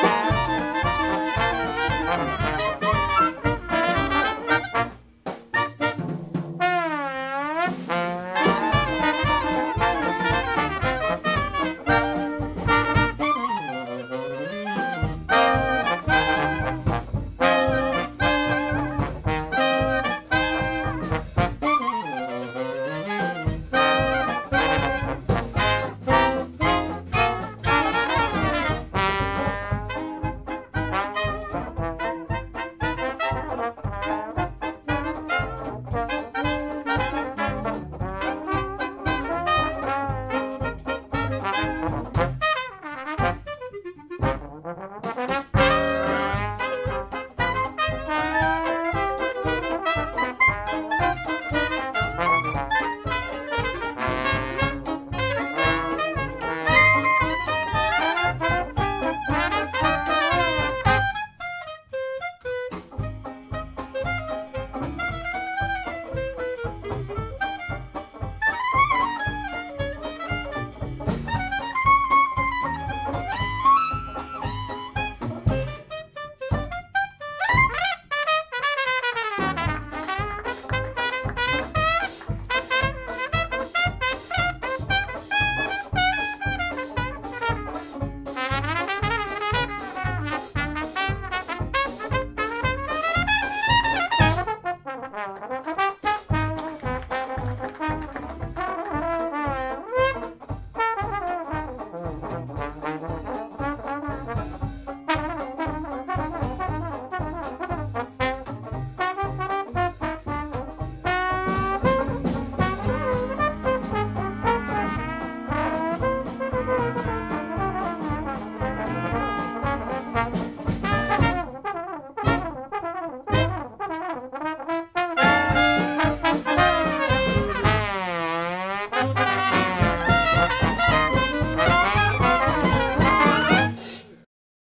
Thank Thank you.